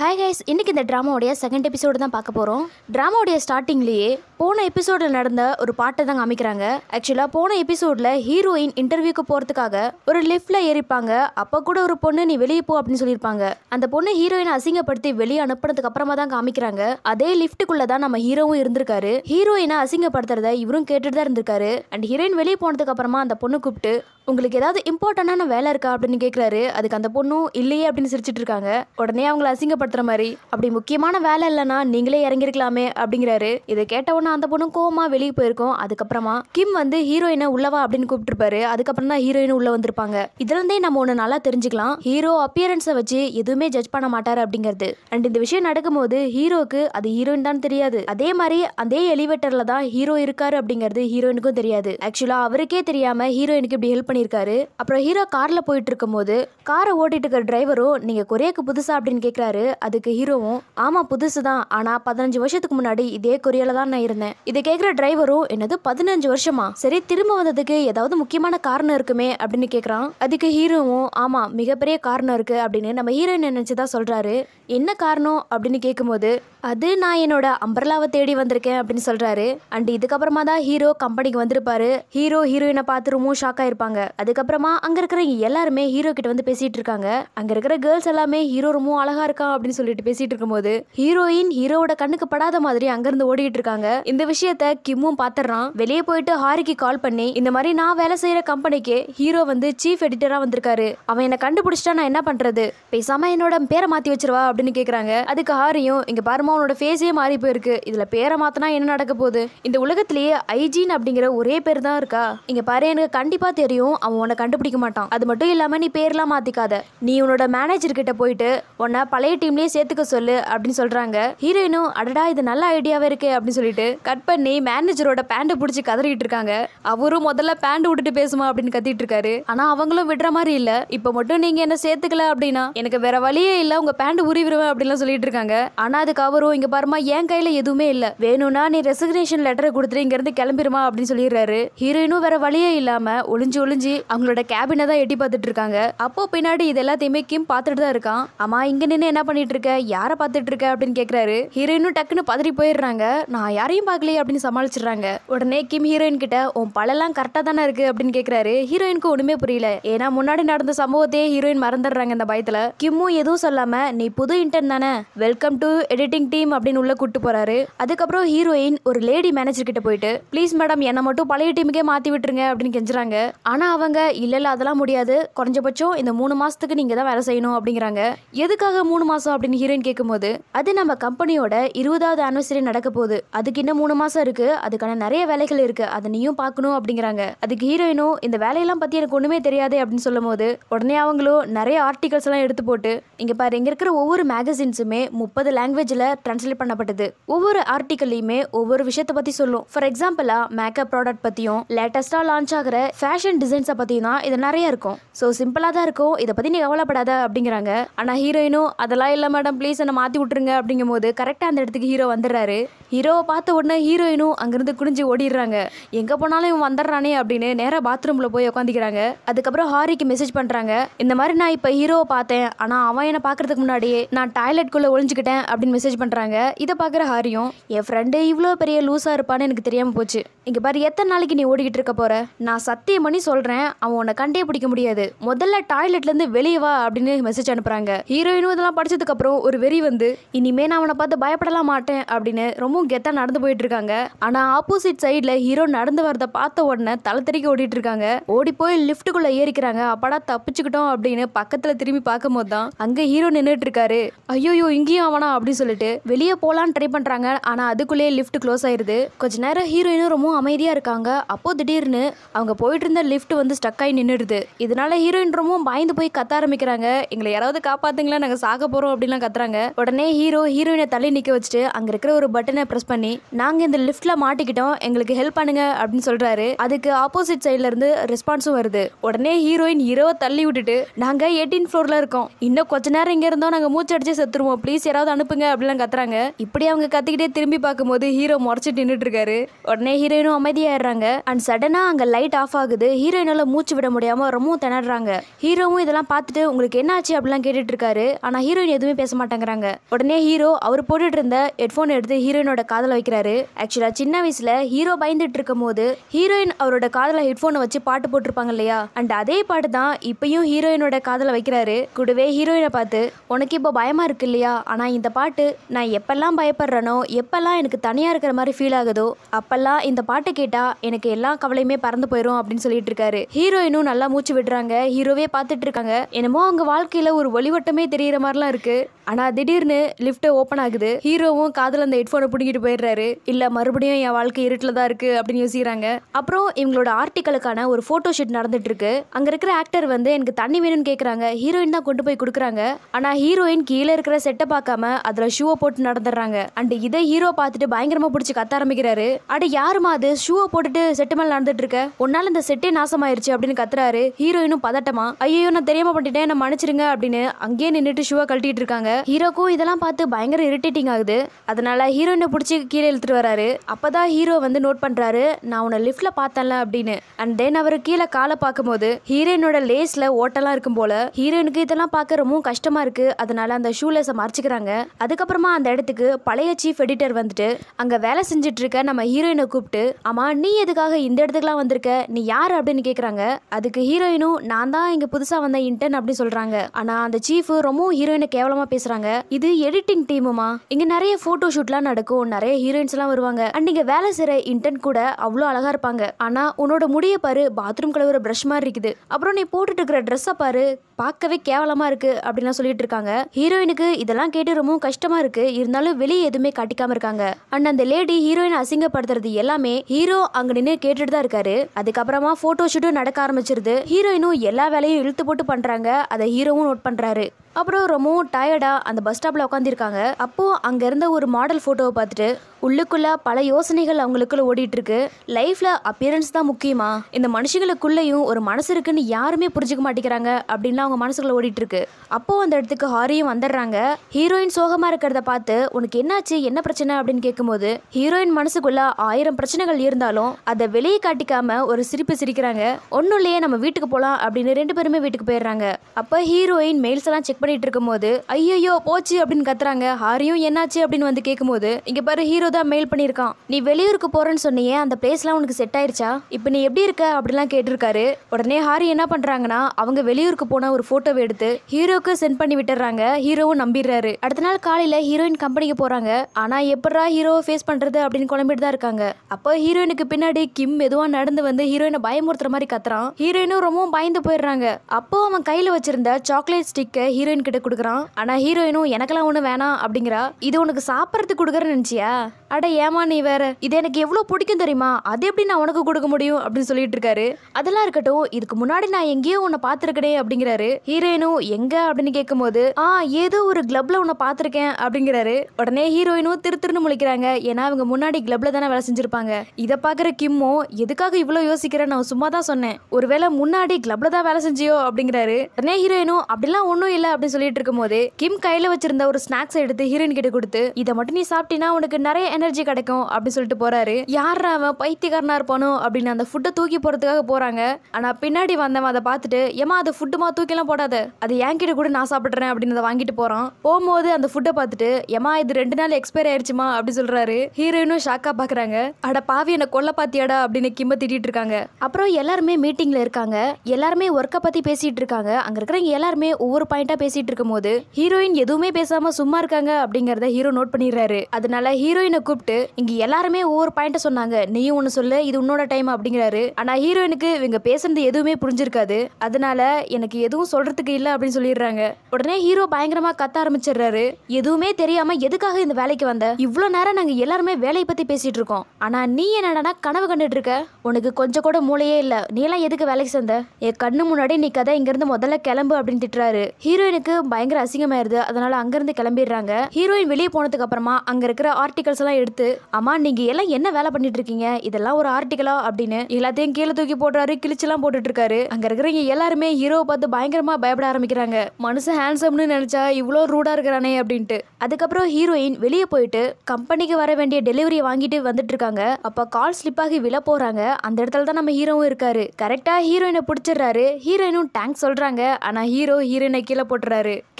Hi guys இன்றைக்கி இந்த ட்ராமாவுடைய second episode தான் பார்க்க போகிறோம் ட்ராமாவுடைய ஸ்டார்டிங்லேயே போன எபிசோடில் நடந்த ஒரு பாட்டை தான் காமிக்கிறாங்க. ஆக்சுவலாக போன எபிசோடில் ஹீரோயின் இன்டர்வியூக்கு போகிறதுக்காக ஒரு லிஃப்ட்டில் ஏறிப்பாங்க. அப்போ கூட ஒரு பொண்ணு நீ வெளியே போ அப்படின்னு சொல்லியிருப்பாங்க. அந்த பொண்ணு ஹீரோயினை அசிங்கப்படுத்தி வெளியே அனுப்புனதுக்கு அப்புறமா தான் காமிக்கிறாங்க. அதே லிஃப்ட்டுக்குள்ளே தான் நம்ம ஹீரோவும் இருந்திருக்காரு. ஹீரோயினை அசிங்கப்படுத்துறத இவரும் கேட்டுட்டு தான் இருந்திருக்காரு. அண்ட் ஹீரோயின் வெளியே போனதுக்கு அப்புறமா அந்த பொண்ணு கூப்பிட்டு உங்களுக்கு ஏதாவது இம்பார்ட்டண்டான வேலை இருக்கா? அப்படின்னு கேட்குறாரு அதுக்கு அந்த பொண்ணும் இல்லையே அப்படின்னு சிரிச்சிட்டு இருக்காங்க. உடனே அவங்கள அசிங்கப்படுத்துற மாதிரி அப்படி முக்கியமான வேலை இல்லைன்னா நீங்களே இறங்கிருக்கலாமே அப்படிங்கிறாரு. இதை கேட்ட உடனே அந்த பொண்ணும் கோமா வெளியே போயிருக்கோம். அதுக்கப்புறமா கிம் வந்து ஹீரோயினை உள்ளவா அப்படின்னு கூப்பிட்டுருப்பாரு. அதுக்கப்புறம் தான் ஹீரோயின் உள்ள வந்திருப்பாங்க. இதுல இருந்தே நம்ம ஒன்று நல்லா தெரிஞ்சுக்கலாம். ஹீரோ அப்பியரன்ஸை வச்சு எதுவுமே ஜட்ஜ் பண்ண மாட்டாரு அப்படிங்கிறது. அண்ட் இந்த விஷயம் நடக்கும்போது ஹீரோக்கு அது ஹீரோயின் தான் தெரியாது. அதே மாதிரி அதே எலிவேட்டர்ல தான் ஹீரோ இருக்காரு அப்படிங்கிறது ஹீரோயினுக்கும் தெரியாது. ஆக்சுவலா அவருக்கே தெரியாம ஹீரோயினுக்கு இப்படி ஹெல்ப் பண்ணி பண்ணியிருக்காரு. அப்புறம் ஹீரோ காரில் போயிட்டு இருக்கும்போது காரை ஓட்டிட்டு இருக்கிற டிரைவரும் நீங்கள் கொரியாவுக்கு புதுசா? அப்படின்னு கேட்குறாரு அதுக்கு ஹீரோவும் ஆமாம் புதுசு தான். ஆனால் பதினஞ்சு வருஷத்துக்கு முன்னாடி இதே கொரியால தான் நான் இருந்தேன். இதை கேட்குற டிரைவரும் என்னது பதினஞ்சு வருஷமா? சரி திரும்ப வந்ததுக்கு ஏதாவது முக்கியமான காரணம் இருக்குமே? அப்படின்னு கேட்குறான் அதுக்கு ஹீரோவும் ஆமாம் மிகப்பெரிய காரணம் இருக்கு. அப்படின்னு நம்ம ஹீரோயின் நினைச்சுதான் சொல்கிறாரு என்ன காரணம்? அப்படின்னு கேட்கும்போது அது நான் என்னோட அம்பர்லாவை தேடி வந்திருக்கேன். அப்படின்னு சொல்கிறாரு அண்ட் இதுக்கப்புறமா தான் ஹீரோ கம்பெனிக்கு வந்திருப்பாரு. ஹீரோ ஹீரோயினை பார்த்து ரொம்ப ஷாக் ஆயிருப்பாங்க. அதுக்கப்புறமா அங்க இருக்கிற எல்லாருமே ஹீரோ கிட்ட வந்து பேசிட்டு இருக்காங்க. அங்க இருக்கிற கேர்ள்ஸ் எல்லாமே ஹீரோ ரொம்ப அழகா இருக்கா அப்படின்னு சொல்லிட்டு பேசிட்டு இருக்கும்போது ஹீரோயின் ஹீரோவோட கண்ணுக்கு படாத மாதிரி அங்கிருந்து ஓடிட்டு இருக்காங்க. இந்த விஷயத்த கிம்மும் பாத்துறான். வெளியே போயிட்டு ஹாரிக்கு கால் பண்ணி இந்த மாதிரி நான் வேலை செய்யற கம்பெனிக்கு ஹீரோ வந்து சீஃப் எடிட்டரா வந்திருக்காரு. அவன் என்ன கண்டுபிடிச்சிட்டா நான் என்ன பண்றது? பேசாம என்னோட பேரை மாத்தி வச்சிருவா அப்படின்னு கேக்குறாங்க. அதுக்கு ஹாரியும் இங்க பாருமா உன்னோட ஃபேஸே மாறி போயிருக்கு. இதுல பேரை மாத்தினா என்ன நடக்க போகுது? இந்த உலகத்திலேயே ஐஜின் அப்படிங்கிற ஒரே பேர் தான் இருக்கா? இங்க பாரு எனக்கு கண்டிப்பா தெரியும். அவன் உன்னை கண்டுபிடிக்க மாட்டான். அது மட்டும் இல்லாமல் நீ பேர்லாம் மாற்றிக்காத நீ உன்னோட மேனேஜர் கிட்ட போயிட்டு உன்னை பழைய டீம்லேயே சேர்த்துக்க சொல்லு அப்படின்னு சொல்கிறாங்க ஹீரோயினும் அடடா இது நல்ல ஐடியாவே இருக்கே அப்படின்னு சொல்லிட்டு கட் பண்ணி மேனேஜரோட பேண்ட பிடிச்சி கதறிட்டு இருக்காங்க. அவரும் முதல்ல பேண்ட் விட்டுட்டு பேசுமா அப்படின்னு கத்திட்டு இருக்காரு. ஆனால் அவங்களும் விடுற மாதிரி இல்லை. இப்போ மட்டும் நீங்கள் என்ன சேர்த்துக்கல அப்படின்னா எனக்கு வேற வழியே இல்லை உங்கள் பேண்ட் உருவிடுவேன் அப்படின்லாம் சொல்லிட்டு இருக்காங்க. ஆனால் அதுக்கு அவரும் இங்கே பாருமா என் கையில் எதுவுமே இல்லை. வேணும்னா நீ ரெசிக்னேஷன் லெட்டரை கொடுத்துட்டு இங்கேருந்து கிளம்பிடுமா அப்படின்னு சொல்லிடுறாரு. ஹீரோயினும் வேற வழியே இல்லாமல் ஒளிஞ்சு ஒளிஞ்சு அவங்களோட கேபினை தான் எட்டி பார்த்துட்டு இருக்காங்க. அப்போ பின்னாடி இது எல்லாத்தையுமே கிம் பார்த்துட்டு தான் இருக்கான். ஆமா இங்க நின்று என்ன பண்ணிட்டு இருக்க? யாரை பார்த்துட்டு இருக்க? அப்படின்னு கேட்கிறாரு ஹீரோயினும் டக்குன்னு பதறி போயிடுறாங்க. நான் யாரையும் பார்க்கலையே அப்படின்னு சமாளிச்சிடுறாங்க. உடனே கிம் ஹீரோயின் கிட்ட உன் பழெல்லாம் கரெக்டா தானே இருக்கு? அப்படின்னு கேட்கிறாரு ஹீரோயினுக்கு ஒண்ணுமே புரியல. ஏன்னா முன்னாடி நடந்த சம்பவத்தையே ஹீரோயின் மறந்துடுறாங்க இந்த பயத்துல. கிம்மும் எதுவும் சொல்லாம நீ புது இன்டர்ன் தானே? வெல்கம் டு எடிட்டிங் டீம் அப்படின்னு உள்ள கூட்டு போறாரு. அதுக்கப்புறம் ஹீரோயின் ஒரு லேடி மேனேஜர் கிட்ட போயிட்டு ப்ளீஸ் மேடம் என்னை மட்டும் பழைய டீமுக்கே மாத்தி விட்டுருங்க அப்படின்னு கெஞ்சுறாங்க. ஆனா அவங்க இல்லை இல்லை அதெல்லாம் முடியாது. குறைஞ்சபட்சம் இந்த மூணு மாசத்துக்கு நீங்க தான் வேலை செய்யணும் அப்படிங்கிறாங்க. எதுக்காக மூணு மாசம் அப்படின்னு ஹீரோயின் கேட்கும்போது அது நம்ம கம்பெனியோட இருபதாவது ஆனிவர்சரி நடக்க போகுது. அதுக்கு இன்னும் மூணு மாசம் இருக்கு. அதுக்கான நிறைய வேலைகள் இருக்கு. அதை நீயும் பார்க்கணும் அப்படிங்கிறாங்க. அதுக்கு ஹீரோயினும் இந்த வேலையெல்லாம் பத்தி எனக்கு ஒண்ணுமே தெரியாது அப்படின்னு சொல்லும் போது உடனே அவங்களும் நிறைய ஆர்டிகல்ஸ் எல்லாம் எடுத்து போட்டு இங்க பாரு இங்க இருக்கிற ஒவ்வொரு மேகசின்ஸுமே முப்பது லாங்குவேஜ்ல டிரான்ஸ்லேட் பண்ணப்பட்டது. ஒவ்வொரு ஆர்டிக்கல்லையுமே ஒவ்வொரு விஷயத்தை பத்தி சொல்லும். ஃபார் எக்ஸாம்பிளா மேக்கப் ப்ராடக்ட் பத்தியும் லேட்டஸ்டா லான்ச் ஆகிற ஃபேஷன் டிசைன் ஹீரோயின்ஸை பத்தியும் தான் இது நிறைய இருக்கும். ஸோ சிம்பிளாக தான் இருக்கும். இதை பற்றி நீ கவலைப்படாத அப்படிங்கிறாங்க. ஆனால் ஹீரோயினும் அதெல்லாம் இல்லை மேடம் ப்ளீஸ் என்னை மாற்றி விட்டுருங்க அப்படிங்கும் போது கரெக்டாக அந்த இடத்துக்கு ஹீரோ வந்துடுறாரு. ஹீரோவை பார்த்த உடனே ஹீரோயினும் அங்கேருந்து குடிஞ்சு ஓடிடுறாங்க. எங்கே போனாலும் இவன் வந்துடுறானே அப்படின்னு நேராக பாத்ரூமில் போய் உட்காந்துக்கிறாங்க அதுக்கப்புறம் ஹாரிக்கு மெசேஜ் பண்ணுறாங்க இந்த மாதிரி நான் இப்போ ஹீரோவை பார்த்தேன். ஆனால் அவன் என்னை பார்க்குறதுக்கு முன்னாடியே நான் டாய்லெட்குள்ளே ஒழிஞ்சிக்கிட்டேன் அப்படின்னு மெசேஜ் பண்ணுறாங்க இதை பார்க்குற ஹாரியும் என் ஃப்ரெண்டு இவ்வளோ பெரிய லூஸாக இருப்பான்னு எனக்கு தெரியாமல் போச்சு. இங்கே பாரு எத்தனை நாளைக்கு நீ ஓடிக்கிட்டு இருக்க போற? நான் சத்தியம் பண்ணி சொல்கிறேன் அவன் உன்னை கண்டே பிடிக்க முடியாது. முதல்ல டாய்லெட்ல இருந்து வெளியே வா அப்படின்னு மெசேஜ் அனுப்புகிறாங்க ஹீரோயினும் இதெல்லாம் படித்ததுக்கப்புறம் ஒரு வெறி வந்து இனிமே நான் அவனை பார்த்து பயப்படலாம் மாட்டேன் அப்படின்னு ரொம்பவும் கெத்தாக நடந்து போயிட்டு இருக்காங்க. ஆனால் ஆப்போசிட் சைடில் ஹீரோ நடந்து வரத பார்த்த உடனே தலை தெறிக்க ஓடிட்டு இருக்காங்க. ஓடி போய் லிஃப்ட்டுக்குள்ள ஏறிக்கிறாங்க. அப்பாடா தப்பிச்சுக்கிட்டோம் அப்படின்னு பக்கத்தில் திரும்பி பார்க்கும் போது தான் அங்கே ஹீரோ நின்றுட்டு இருக்காரு. ஐயோயோ இங்கேயும் அவனா அப்படின்னு சொல்லிட்டு வெளியே போகலான்னு ட்ரை பண்ணுறாங்க ஆனால் அதுக்குள்ளேயே லிஃப்ட் க்ளோஸ் ஆயிடுது கொஞ்ச நேரம் ஹீரோயினும் ரொம்ப அமைதியாக இருக்காங்க. அப்போ திடீர்னு அவங்க போயிட்டு இருந்த லிஃப்ட் வந்து ஸ்டக் ஆகி நின்றுடுது இதனால ஹீரோயின் ரொம்பவும் பயந்து போய் கத்த ஆரம்பிக்கிறாங்க. எங்களை யாராவது காப்பாத்துங்களா நாங்க சாக போறோம் அப்படின்லாம் கத்துறாங்க. உடனே ஹீரோ ஹீரோயினை தள்ளி நிக்க வச்சுட்டு அங்க இருக்கிற ஒரு பட்டனை பிரஸ் பண்ணி நாங்க இந்த லிஃப்ட்டில் மாட்டிக்கிட்டோம் எங்களுக்கு ஹெல்ப் பண்ணுங்க அப்படின்னு சொல்றாரு. அதுக்கு ஆப்போசிட் சைட்ல இருந்து ரெஸ்பான்ஸும் வருது. உடனே ஹீரோயின் ஹீரோ தள்ளி விட்டுட்டு நாங்க எயிட்டீன் ஃப்ளோரில் இருக்கோம். இன்னும் கொஞ்ச நேரம் இங்க இருந்தோம் நாங்க மூச்சு அடிச்சு செத்துருவோம். ப்ளீஸ் யாராவது அனுப்புங்க அப்படிலாம் கத்துறாங்க. இப்படி அவங்க கத்திக்கிட்டே திரும்பி பார்க்கும்போது ஹீரோ முறைச்சிட்டு நின்றுட்டு இருக்காரு. உடனே ஹீரோயினும் அமைதியாயிடுறாங்க. அண்ட் சடனா அங்க லைட் ஆஃப் ஆகுது. ஹீரோயின் ஹீரோயினால மூச்சு விட முடியாமல் ரொம்பவும் திணறாங்க. ஹீரோவும் இதெல்லாம் பார்த்துட்டு உங்களுக்கு என்ன ஆச்சு அப்படிலாம் கேட்டுட்டு இருக்காரு ஆனால் ஹீரோயின் எதுவுமே பேச மாட்டேங்கிறாங்க. உடனே ஹீரோ அவர் போட்டுட்டு இருந்த ஹெட்ஃபோன் எடுத்து ஹீரோயினோட காதல வைக்கிறாரு. ஆக்சுவலாக சின்ன வயசில் ஹீரோ பயந்துட்டு இருக்கும் போது ஹீரோயின் அவரோட காதல ஹெட்ஃபோனை வச்சு பாட்டு போட்டிருப்பாங்க இல்லையா? அண்ட் அதே பாட்டு தான் இப்பயும் ஹீரோயினோட காதல வைக்கிறாரு. கூடவே ஹீரோயினை பார்த்து உனக்கு இப்போ பயமா இருக்கு இல்லையா? ஆனால் இந்த பாட்டு நான் எப்பெல்லாம் பயப்படுறேனோ எப்பெல்லாம் எனக்கு தனியாக இருக்கிற மாதிரி ஃபீல் ஆகுதோ அப்பெல்லாம் இந்த பாட்டு கேட்டால் எனக்கு எல்லா கவலையுமே பறந்து போயிடும் அப்படின்னு சொல்லிட்டு இருக்காரு ஹீரோயினும் நல்லா மூச்சு விடுறாங்க. ஹீரோவே பார்த்துட்டு இருக்காங்க. என்னமோ அவங்க வாழ்க்கையில ஒரு ஒளிவட்டமே தெரியற மாதிரிலாம் இருக்கு. ஆனா திடீர்னு லிஃப்ட் ஓப்பன் ஆகுது. ஹீரோவும் காதல அந்த ஹெட்ஃபோனை பிடிக்கிட்டு போயிடுறாரு. இல்ல மறுபடியும் என் வாழ்க்கை இருட்டில் தான் இருக்கு அப்படின்னு யோசிக்கிறாங்க. அப்புறம் இவங்களோட ஆர்டிக்கலுக்கான ஒரு போட்டோ ஷூட் நடந்துட்டு இருக்கு அங்க இருக்கிற ஆக்டர் வந்து எனக்கு தண்ணி வேணும்னு கேக்குறாங்க. ஹீரோயின் தான் கொண்டு போய் கொடுக்குறாங்க. ஆனா ஹீரோயின் கீழே இருக்கிற செட்டை பார்க்காம அதுல ஷூவை போட்டு நடந்துடுறாங்க. அண்ட் இதை ஹீரோ பார்த்துட்டு பயங்கரமா பிடிச்சி கத்த ஆரம்பிக்கிறாரு. அட யாருமா அது? ஷூவை போட்டுட்டு செட்டு மேல நடந்துட்டு இருக்க உன்னால இந்த செட்டே ஆயிடுச்சு அப்படின்னு கத்துறாரு. ஹீரோயினும் பதட்டமா ஐயோ நான் தெரியாம பண்ணிட்டேன் நான் மன்னிச்சிருங்க அப்படின்னு அங்கேயே நின்றுட்டு ஷூவை கழட்டிட்டு இருக்காங்க. ஹீரோக்கும் இதெல்லாம் பார்த்து பயங்கர இரிட்டேட்டிங் ஆகுது. அதனால ஹீரோயினை பிடிச்சி கீழே இழுத்துட்டு வராரு. அப்பதான் ஹீரோ வந்து நோட் பண்றாரு நான் உன்னை லிஃப்ட்ல பார்த்தேன்ல அப்படின்னு. அண்ட் தென் அவர் கீழே காலை பார்க்கும்போது ஹீரோயினோட லேஸ்ல ஓட்டெல்லாம் இருக்கும் போல. ஹீரோயினுக்கு இதெல்லாம் பார்க்க ரொம்பவும் கஷ்டமா இருக்கு. அதனால அந்த ஷூலேஸை மறைச்சிக்கிறாங்க. அதுக்கப்புறமா அந்த இடத்துக்கு பழைய சீஃப் எடிட்டர் வந்துட்டு அங்க வேலை செஞ்சுட்டு இருக்க நம்ம ஹீரோயினை கூப்பிட்டு ஆமா நீ எதுக்காக இந்த இடத்துக்குலாம் வந்திருக்க? நீ யார்? அப்படின்னு கேட்குறாங்க அதுக்கு ஹீரோயினும் நான் தான் இங்கே புதுசாக வந்த இன்டர்ன் அப்படின்னு சொல்கிறாங்க ஆனால் அந்த சீஃப் ரொம்பவும் ஹீரோயினை கேவலமாக பேசுகிறாங்க இது எடிட்டிங் டீமுமா இங்கே நிறைய ஃபோட்டோ ஷூட்லாம் நடக்கும். நிறைய ஹீரோயின்ஸ்லாம் வருவாங்க. அண்ட் நீங்கள் வேலை செய்கிற இன்டர்ன் கூட அவ்வளோ அழகா இருப்பாங்க. ஆனால் உன்னோட முடிய பாரு பாத்ரூம் கழுவுற ப்ரஷ் மாதிரி இருக்குது. அப்புறம் நீ போட்டுட்டு இருக்கிற ட்ரெஸ்ஸை பாரு பார்க்கவே கேவலமாக இருக்கு அப்படின்லாம் சொல்லிட்டு இருக்காங்க. ஹீரோயினுக்கு இதெல்லாம் கேட்டு ரொம்பவும் கஷ்டமாக இருக்கு. இருந்தாலும் வெளியே எதுவுமே காட்டிக்காமல் இருக்காங்க. அண்ட் அந்த லேடி ஹீரோயின் அசிங்கப்படுத்துறது எல்லாமே ஹீரோ அங்கே நின்று கேட்டுட்டு தான் இருக்காரு. அதுக்கப்புறமா போட்டோ ஷூட்டும் நடக்க ஆரம்பிச்சிருது. ஹீரோயினும் எல்லா வேலையும் இழுத்து போட்டு பண்றாங்க. அதை ஹீரோவும் நோட் பண்றாரு. அப்புறம் ரொம்பவும் டயர்டாக அந்த பஸ் ஸ்டாப்பில் உட்காந்துருக்காங்க அப்போது அங்கே இருந்த ஒரு மாடல் ஃபோட்டோவை பார்த்துட்டு உள்ளுக்குள்ள பல யோசனைகள் அவங்களுக்குள்ள ஓடிட்டுருக்கு. லைஃப்பில் அப்பியரன்ஸ் தான் முக்கியமா? இந்த மனுஷங்களுக்குள்ளேயும் ஒரு மனசு இருக்குன்னு யாருமே புரிஞ்சுக்க மாட்டேங்கிறாங்க. அப்படின்லாம் அவங்க மனசுக்குள்ள ஓடிட்டுருக்கு. அப்போது அப்போ அந்த இடத்துக்கு ஹாரியும் வந்துடுறாங்க. ஹீரோயின் சோகமாக இருக்கிறத பார்த்து உனக்கு என்னாச்சு? என்ன பிரச்சனை? அப்படின்னு கேட்கும்போது ஹீரோயின் மனசுக்குள்ள ஆயிரம் பிரச்சனைகள் இருந்தாலும் அதை வெளியே காட்டிக்காம ஒரு சிரிப்பு சிரிக்கிறாங்க. ஒன்றும் இல்லையே நம்ம வீட்டுக்கு போகலாம் அப்படின்னு ரெண்டு பேருமே வீட்டுக்கு போயிடுறாங்க. அப்போ ஹீரோயின் மெயில்ஸ் எல்லாம் செக் பண்ணிட்டு இருக்கும்போது ஐயோ போச்சு அப்படின்னு கத்துறாங்க. ஹாரியும் என்னாச்சு? அப்படின்னு வந்து கேட்கும்போது இங்க பாரு ஹீரோ தான் மெயில் பண்ணியிருக்கான். நீ வெளியூருக்கு போறேன்னு சொன்னியே அந்த பிளேஸ்லாம் உனக்கு செட் ஆயிருச்சா? இப்போ நீ எப்படி இருக்க? அப்படிலாம் கேட்டிருக்காரு. உடனே ஹாரி என்ன பண்றாங்கன்னா அவங்க வெளியூருக்கு போன ஒரு போட்டோவை எடுத்து ஹீரோக்கு சென்ட் பண்ணி விட்டுறாங்க. ஹீரோவும் நம்பிடுறாரு. அடுத்த நாள் காலையில ஹீரோயின் கம்பெனிக்கு போறாங்க. ஆனா எப்படா ஹீரோவை ஃபேஸ் பண்றது? அப்படின்னு குழம்பிட்டு தான் இருக்காங்க. அப்போ ஹீரோயினுக்கு பின்னாடி கிம் மெதுவா நடந்து வந்து ஹீரோயினை பயமுறுத்துற மாதிரி கத்துறான். ஹீரோயினும் ரொம்பவும் பயந்து போயிடுறாங்க. அப்போ அவன் கையில வச்சிருந்த சாக்லேட் ஸ்டிக்கை ஹீரோயின் கிட்ட கொடுக்குறான். ஆனா ஹீரோயினும் எனக்கெல்லாம் ஒன்று வேணாம் அப்படிங்கிறா. இது உனக்கு சாப்பிட்றதுக்கு கொடுக்குறேன்னு நினைச்சியா? அட ஏமா நீ வேற. இது எனக்கு எவ்வளோ பிடிக்கும் தெரியுமா? அது எப்படி நான் உனக்கு கொடுக்க முடியும் அப்படின்னு சொல்லிட்டு இருக்காரு. அதெல்லாம் இருக்கட்டும் இதுக்கு முன்னாடி நான் எங்கேயோ உன்னை பார்த்துருக்கனே அப்படிங்கிறாரு. ஹீரோயினும் எங்க? அப்படின்னு கேட்கும்போது ஆ ஏதோ ஒரு கிளப்ல உன்னை பார்த்துருக்கேன் அப்படிங்கிறாரு. உடனே ஹீரோயினும் திரு திருன்னு முழிக்கிறாங்க. ஏன்னா அவங்க முன்னாடி கிளப்ல தானே வேலை செஞ்சிருப்பாங்க. இதை பார்க்குற கிம்மோ எதுக்காக இவ்வளோ யோசிக்கிறேன் நான் சும்மா தான் சொன்னேன். ஒருவேளை முன்னாடி கிளப்ல தான் வேலை செஞ்சியோ? அப்படிங்கிறாரு. உடனே ஹீரோயினும் அப்படிலாம் ஒன்றும் இல்லை அப்படின்னு சொல்லிட்டு இருக்கும்போது கிம் கையில வச்சிருந்த ஒரு ஸ்நாக்ஸ் எடுத்து ஹீரோயின் கிட்ட கொடுத்து இதை மட்டும் நீ சாப்பிட்டீங்கன்னா உனக்கு நிறைய எனர்ஜி கிடைக்கும் அப்படின்னு சொல்லிட்டு போறாரு. யார் அவன் பைத்தியக்காரனா இருப்பானோ அப்படின்னு அந்த ஃபுட்டை தூக்கி போறதுக்காக போறாங்க. ஆனா பின்னாடி வந்தவன் அதை பார்த்துட்டு ஏமா அது ஃபுட்டுமா தூக்கிலாம் போடாத. அது என்கிட்ட கூட நான் சாப்பிட்றேன் அப்படின்னு அதை வாங்கிட்டு போறான். போகும்போது அந்த ஃபுட்டை பார்த்துட்டு ஏமா இது ரெண்டு நாள் எக்ஸ்பயர் ஆயிடுச்சுமா? அப்படின்னு சொல்றாரு. ஹீரோயினும் ஷாக்கா பாக்குறாங்க. அட பாவி என்ன கொல்ல பாத்தியாடா? அப்படின்னு கிம்ப திட்டிட்டு இருக்காங்க. அப்புறம் எல்லாருமே மீட்டிங்ல இருக்காங்க. எல்லாருமே ஒர்க்கை பத்தி பேசிட்டு இருக்காங்க. அங்க இருக்கிறவங்க எல்லாருமே ஒவ்வொரு பாயிண்டா பேசிட்டு இருக்கும்போது ஹீரோயின் எதுவுமே பேசாம சும்மா இருக்காங்க அப்படிங்கறத ஹீரோ நோட் பண்ணிடுறாரு. அதனால ஹீரோயினை கூப்பிட்டு இங்க எல்லாருமே ஒவ்வொரு பாயிண்ட சொன்னாங்க. நீயும் ஒன்னு சொல்லு இது உன்னோட டைம் அப்படிங்கிறாரு. ஆனா ஹீரோயினுக்கு இவங்க பேசுறது எதுவுமே புரிஞ்சிருக்காது. அதனால எனக்கு எதுவும் சொல்றதுக்கு இல்ல அப்படின்னு சொல்லிடுறாங்க. உடனே ஹீரோ பயங்கரமா கத்த ஆரம்பிச்சிடுறாரு. எதுவுமே தெரியாம எதுக்காக இந்த வேலைக்கு வந்த? இவ்வளவு நேரம் நாங்க எல்லாருமே வேலையை பத்தி பேசிட்டு இருக்கோம். ஆனா நீ என்னடா கனவு கண்டுட்டு இருக்க? உனக்கு கொஞ்சம் கூட மூளையே இல்ல. நீ எல்லாம் எதுக்கு வேலைக்கு சேர்ந்த? என் கண்ணு முன்னாடி நீ கதை இங்க இருந்து முதல்ல கிளம்பு அப்படின்னு திட்டுறாரு. ஹீரோயின் ஹீரோயினுக்கு பயங்கர அசிங்கமாயிருது. அதனால அங்கிருந்து கிளம்பிடுறாங்க. ஹீரோயின் வெளியே போனதுக்கு அப்புறமா அங்க இருக்கிற ஆர்டிகல்ஸ் எல்லாம் எடுத்து அம்மா நீங்க எல்லாம் என்ன வேலை பண்ணிட்டு இருக்கீங்க இதெல்லாம் ஒரு ஆர்டிகலா அப்படின்னு எல்லாத்தையும் கீழே தூக்கி போடுறாரு கிழிச்செல்லாம் போட்டுட்டு இருக்காரு அங்க இருக்கிறவங்க எல்லாருமே ஹீரோவை பார்த்து பயங்கரமா பயப்பட ஆரம்பிக்கிறாங்க. மனுஷன் ஹேண்ட்ஸம்னு நினைச்சா இவ்வளோ ரூடா இருக்கிறானே அப்படின்ட்டு. அதுக்கப்புறம் ஹீரோயின் வெளியே போயிட்டு கம்பெனிக்கு வர வேண்டிய டெலிவரியை வாங்கிட்டு வந்துட்டு இருக்காங்க அப்ப கால் ஸ்லிப் ஆகி விழ போறாங்க. அந்த இடத்துல தான் நம்ம ஹீரோவும் இருக்காரு. கரெக்டா ஹீரோயினை பிடிச்சிடுறாரு. ஹீரோயினும் டேங்க் சொல்றாங்க. ஆனா ஹீரோ ஹீரோயினை கீழே போட்டுறாரு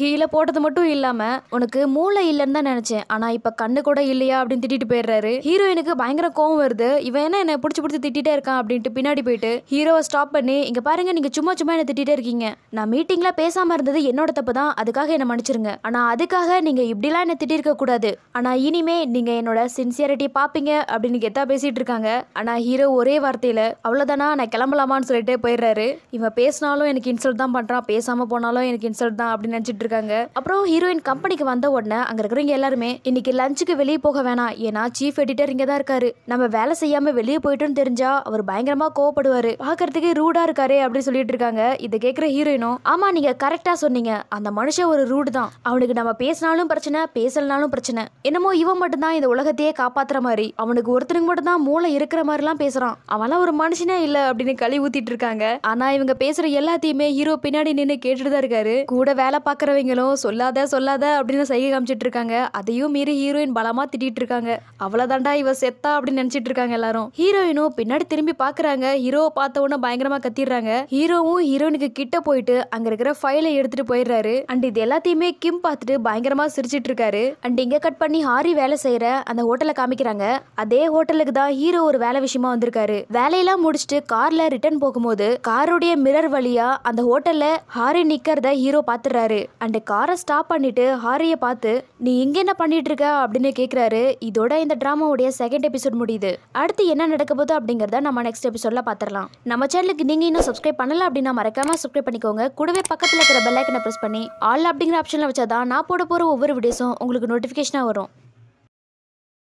கீழே போட்டது மட்டும் இல்லாம உனக்கு மூளை இல்லைன்னு தான் நினைச்சேன். ஆனா இப்ப கண்ணு கூட இல்லையா அப்படின்னு திட்டிட்டு போயிடுறாரு. ஹீரோயினுக்கு பயங்கர கோவம் வருது. இவன் என்ன என்ன பிடிச்சி பிடிச்சி திட்டிட்டே இருக்கான் அப்படின்ட்டு பின்னாடி போயிட்டு ஹீரோவை ஸ்டாப் பண்ணி இங்க பாருங்க நீங்க சும்மா சும்மா என்ன திட்டிட்டே இருக்கீங்க. நான் மீட்டிங்ல பேசாம இருந்தது என்னோட தப்பு தான். அதுக்காக என்ன மன்னிச்சிருங்க. ஆனா அதுக்காக நீங்க இப்படிலாம் என்ன திட்டிருக்க கூடாது. ஆனா இனிமே நீங்க என்னோட சின்சியரிட்டி பாப்பீங்க அப்படின்னு கெத்தா பேசிட்டு இருக்காங்க. ஆனா ஹீரோ ஒரே வார்த்தையில அவ்வளவுதானா நான் கிளம்பலாமான்னு சொல்லிட்டு போயிடுறாரு. இவன் பேசினாலும் எனக்கு இன்சல்ட் தான் பண்றான். பேசாம போனாலும் எனக்கு இன்சல்ட் தான் அப்படின்னு நினைச்சிட்டு இருக்காங்க. அப்புறம் ஹீரோயின் கம்பெனிக்கு வந்த உடனே அங்க இருக்கிறவங்க எல்லாருமே இன்னைக்கு லஞ்சுக்கு வெளியே போக வேணாம். ஏன்னா சீஃப் எடிட்டர் இங்கே தான் இருக்காரு. நம்ம வேலை செய்யாம வெளியே போயிட்டோன்னு தெரிஞ்சா அவர் பயங்கரமா கோவப்படுவாரு. பாக்குறதுக்கே ரூடா இருக்காரு அப்படின்னு சொல்லிட்டு இருக்காங்க. இதை கேட்குற ஹீரோயினும் ஆமா நீங்க கரெக்டா சொன்னீங்க. அந்த மனுஷன் ஒரு ரூடு தான். அவனுக்கு நம்ம பேசினாலும் பிரச்சனை பேசலனாலும் பிரச்சனை. என்னமோ இவன் மட்டும்தான் இந்த உலகத்தையே காப்பாத்துற மாதிரி. அவனுக்கு ஒருத்தனுக்கு மட்டும் தான் மூளை இருக்கிற மாதிரிலாம் பேசுறான். அவன்லாம் ஒரு மனுஷனே இல்ல அப்படின்னு களி ஊத்திட்டு இருக்காங்க. ஆனா இவங்க பேசுற எல்லாத்தையுமே ஹீரோ பின்னாடி நின்று கேட்டுட்டு தான் இருக்காரு. கூட வேலை பாக்குறவங்களும் சொல்லாத சொல்லாத அப்படின்னு சைகை காமிச்சிட்டு இருக்காங்க. அதையும் மீறி ஹீரோயின் பலமா திட்டிகிட்டு இருக்காங்க. அவ்வளோதாண்டா இவ செத்தா அப்படின்னு நினைச்சிட்டு இருக்காங்க எல்லாரும். ஹீரோயினும் பின்னாடி திரும்பி பாக்குறாங்க ஹீரோவை பார்த்த உடனே பயங்கரமாக கத்திடுறாங்க. ஹீரோவும் ஹீரோயினுக்கு கிட்ட போயிட்டு அங்கே இருக்கிற ஃபைலை எடுத்துட்டு போயிடுறாரு. அண்ட் இது எல்லாத்தையுமே கிம் பார்த்துட்டு பயங்கரமாக சிரிச்சிட்டு இருக்காரு. அண்ட் இங்கே கட் பண்ணி ஹாரி வேலை செய்யற அந்த ஹோட்டலை காமிக்கிறாங்க. அதே ஹோட்டலுக்கு தான் ஹீரோ ஒரு வேலை விஷயமா வந்திருக்காரு. வேலையெல்லாம் முடிச்சுட்டு கார்ல ரிட்டர்ன் போகும்போது காருடைய மிரர் வழியா அந்த ஹோட்டல்ல ஹாரி நிக்கிறத ஹீரோ பார்த்து பாத்துறாரு அண்ட் காரை ஸ்டாப் பண்ணிட்டு ஹாரியை பார்த்து நீ இங்க என்ன பண்ணிட்டு இருக்க அப்படின்னு கேட்குறாரு இதோட இந்த ட்ராமாவுடைய செகண்ட் எபிசோட் முடியுது. அடுத்து என்ன நடக்க போகுது அப்படிங்கிறத நம்ம நெக்ஸ்ட் எபிசோட்ல பார்த்துடலாம் நம்ம சேனலுக்கு நீங்க இன்னும் சப்ஸ்கிரைப் பண்ணல அப்படின்னா மறக்காம சப்ஸ்கிரைப் பண்ணிக்கோங்க. கூடவே பக்கத்தில் இருக்கிற பெல் ஐக்கனை பிரஸ் பண்ணி ஆல் அப்படிங்கிற ஆப்ஷன்ல வச்சாதான் நான் போட போற ஒவ்வொரு வீடியோஸும் உங்களுக்கு நோட்டிஃபிகேஷனாக வரும்.